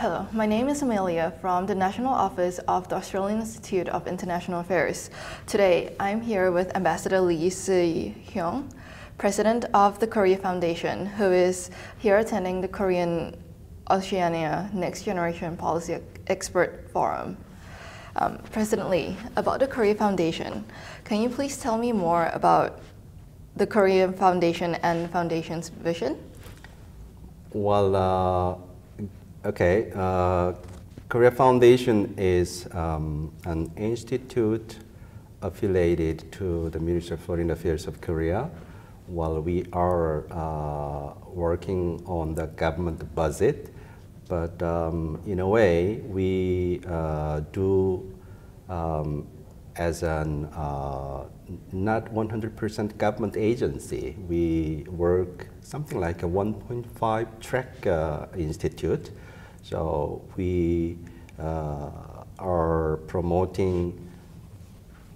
Hello, my name is Amelia from the National Office of the Australian Institute of International Affairs. Today, I'm here with Ambassador Lee Si-hyung, President of the Korea Foundation, who is here attending the Korean Oceania Next Generation Policy Expert Forum. Um, President Lee, about the Korea Foundation, can you please tell me more about the Korea Foundation and the Foundation's vision? Well, uh, okay. Uh, Korea Foundation is um, an institute affiliated to the Ministry of Foreign Affairs of Korea. While we are uh, working on the government budget, but um, in a way, we uh, do um, as an uh, not 100% government agency. We work something like a 1.5 track uh, institute. So we uh, are promoting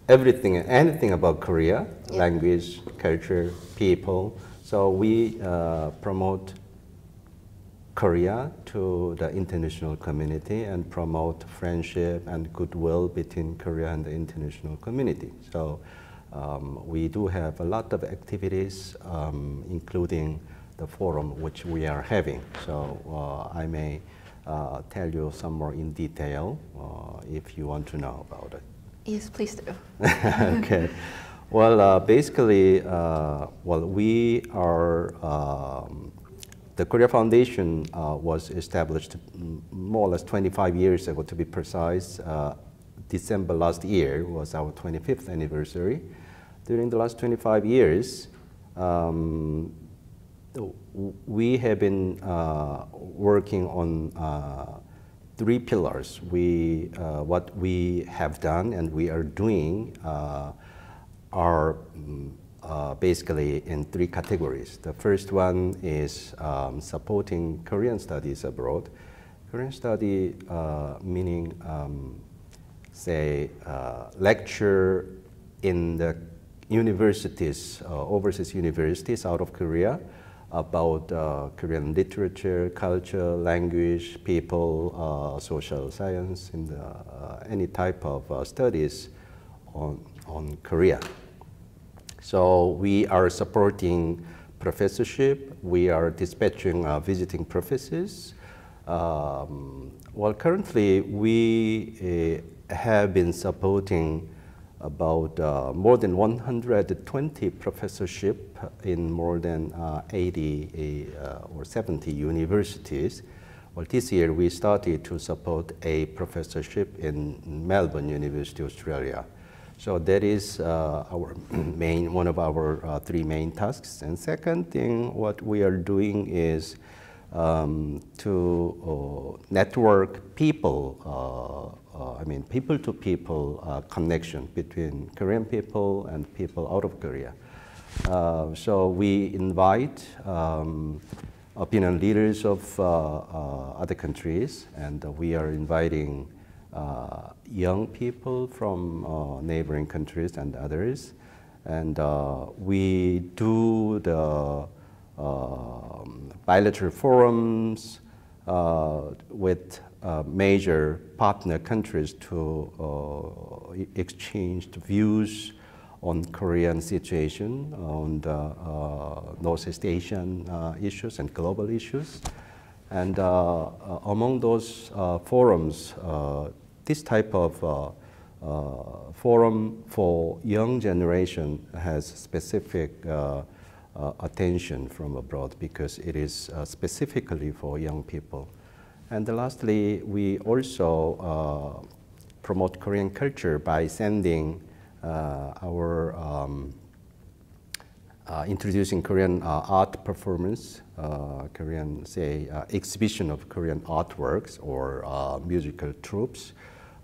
everything, anything about Korea, yeah. language, culture, people. So we uh, promote Korea to the international community and promote friendship and goodwill between Korea and the international community. So um, we do have a lot of activities, um, including the forum which we are having. So uh, I may uh, tell you some more in detail uh, if you want to know about it. Yes, please do. okay. Well, uh, basically, uh, well, we are um, the Korea Foundation uh, was established more or less 25 years ago, to be precise. Uh, December last year was our 25th anniversary. During the last 25 years, um, we have been uh, working on uh, three pillars. We, uh, what we have done and we are doing are um, uh, basically in three categories. The first one is um, supporting Korean studies abroad. Korean study uh, meaning, um, say, uh, lecture in the universities, overseas universities out of Korea about uh, Korean literature, culture, language, people, uh, social science, and any type of studies on, on Korea. So we are supporting professorship. We are dispatching uh, visiting professors. Um, well, currently we uh, have been supporting about uh, more than 120 professorship in more than uh, 80 uh, or 70 universities. Well, this year we started to support a professorship in Melbourne University, Australia. So that is uh, our main, one of our uh, three main tasks. And second thing, what we are doing is um, to uh, network people, uh, uh, I mean people-to-people uh, connection between Korean people and people out of Korea. so we invite um, opinion leaders of other countries, and we are inviting uh, young people from uh, neighboring countries and others. And uh, we do the bilateral forums with major partner countries to exchange views on Korean situation, on the uh, Northeast Asian uh, issues and global issues. And uh, among those forums, this type of uh, uh, forum for young generation has specific uh, uh, attention from abroad because it is uh, specifically for young people. And lastly, we also promote Korean culture by sending our um, uh, introducing Korean uh, art performance, uh, Korean, say, exhibition of Korean artworks or musical troupes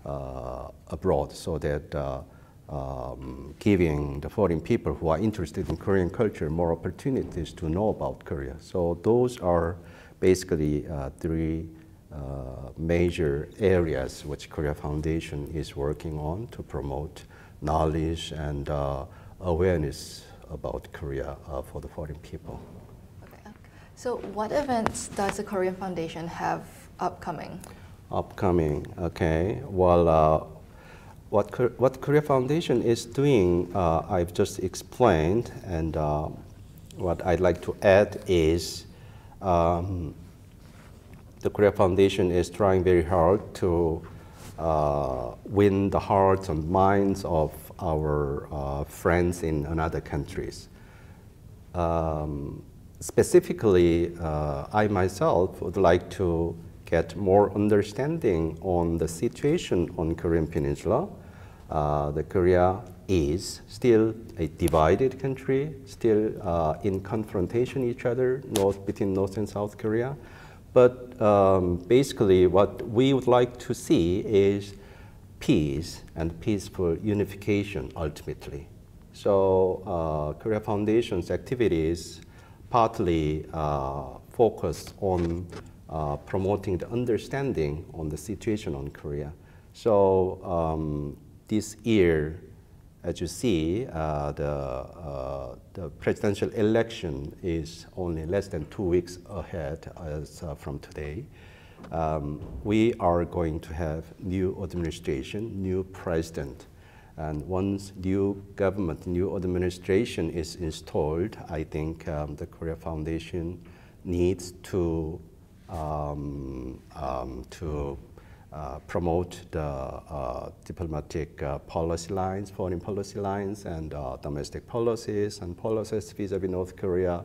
uh, abroad so that uh, um, giving the foreign people who are interested in Korean culture more opportunities to know about Korea. So those are basically uh, three uh, major areas which Korea Foundation is working on to promote knowledge and uh, awareness about Korea uh, for the foreign people. Okay. So, what events does the Korean Foundation have upcoming? Upcoming, okay. Well, uh, what, what Korea Foundation is doing, uh, I've just explained, and uh, what I'd like to add is um, the Korea Foundation is trying very hard to uh, win the hearts and minds of our uh, friends in other countries. Um, specifically, uh, I myself would like to get more understanding on the situation on Korean Peninsula. Uh, the Korea is still a divided country, still uh, in confrontation each other, north, between North and South Korea. But um, basically, what we would like to see is peace and peaceful unification ultimately. So uh, Korea Foundation's activities partly uh, focus on uh, promoting the understanding on the situation on Korea. So um, this year, as you see, uh, the, uh, the presidential election is only less than two weeks ahead as uh, from today. Um, we are going to have new administration, new president. And once new government, new administration is installed, I think um, the Korea Foundation needs to um, um, to promote the uh, diplomatic uh, policy lines, foreign policy lines, and uh, domestic policies and policies vis-a-vis North Korea,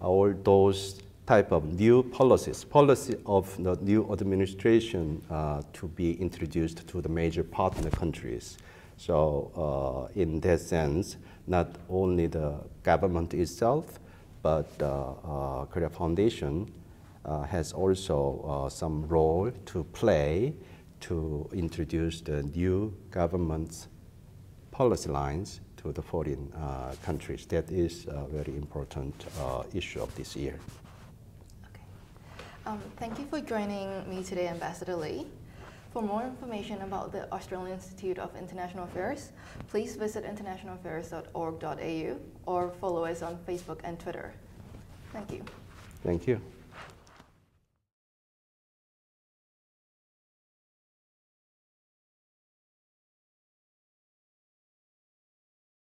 all those type of new policies, policy of the new administration uh, to be introduced to the major partner countries. So uh, in that sense, not only the government itself, but uh, Korea Foundation uh, has also uh, some role to play to introduce the new government's policy lines to the foreign uh, countries. That is a very important issue of this year. Okay. Um, thank you for joining me today, Ambassador Lee. For more information about the Australian Institute of International Affairs, please visit internationalaffairs.org.au or follow us on Facebook and Twitter. Thank you. Thank you.